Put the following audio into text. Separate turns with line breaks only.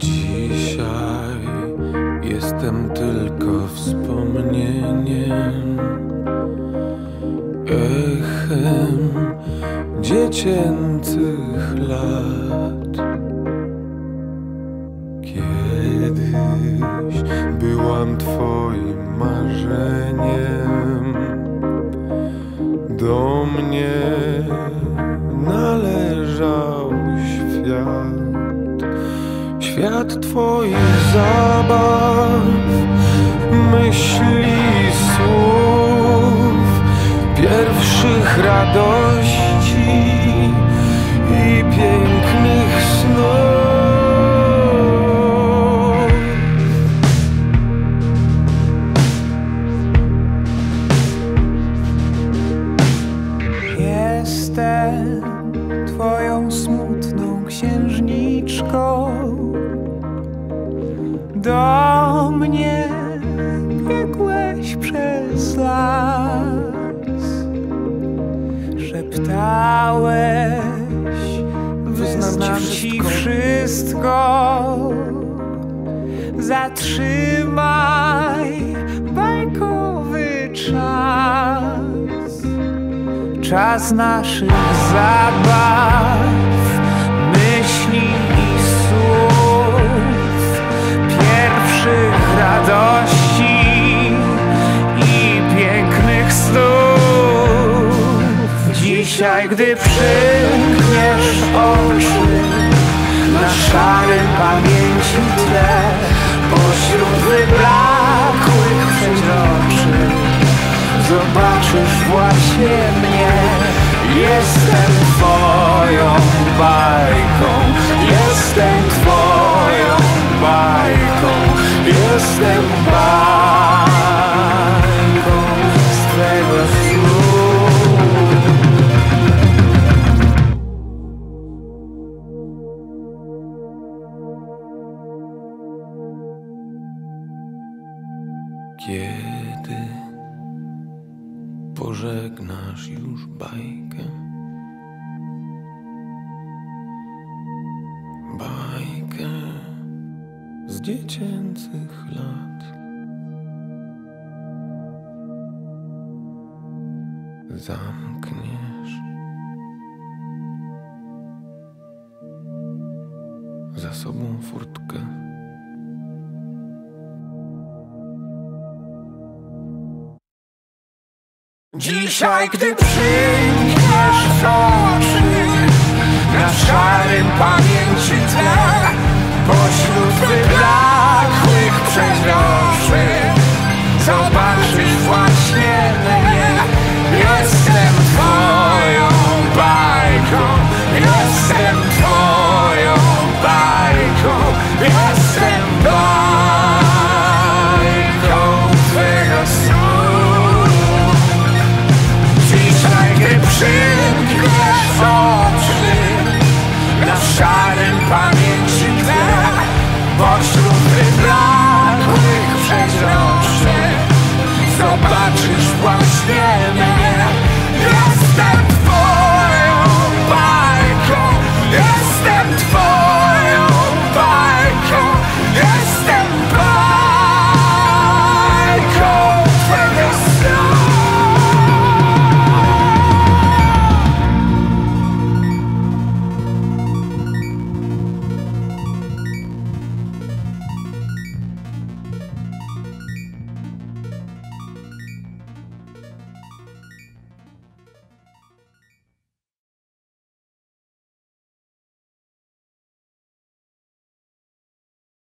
Dzisiaj jestem tylko wspomnieniem, echem dziecięcych lat. Kiedyś byłam Twoim marzeniem, do mnie należał świat. Świat Twoich zabaw, myśli, słów, pierwszych radości i pięknych snów.
Jestem Do mnie biegłeś przez las. Szeptałeś, wyznam ci wszystko. Zatrzymaj bajkowy czas czas naszych zabaw, Dzisiaj, gdy przymkniesz oczy na szarym pamięci tle, pośród wyblakłych przeźroczy zobaczysz właśnie mnie. Jestem twoją bajką, jestem twoją bajką, jestem bajką
Kiedy pożegnasz już bajkę? Bajkę z dziecięcych lat. Zamkniesz za sobą furtkę.
Dzisiaj, gdy przymkniesz oczy na szarym pamięci tle,